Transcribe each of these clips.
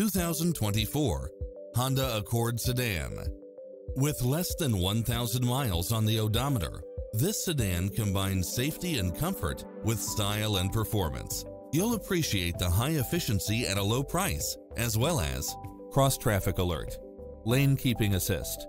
2024 Honda Accord Sedan. With less than 1,000 miles on the odometer, this sedan combines safety and comfort with style and performance. You'll appreciate the high efficiency at a low price, as well as cross traffic alert, lane keeping assist,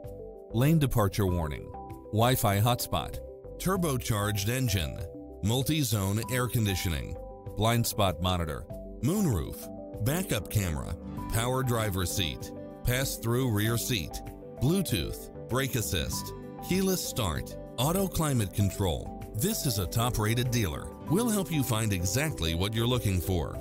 lane departure warning, Wi Fi hotspot, turbocharged engine, multi zone air conditioning, blind spot monitor, moonroof, backup camera, power driver seat, pass through rear seat, Bluetooth, brake assist, keyless start, auto climate control. This is a top rated dealer. We'll help you find exactly what you're looking for.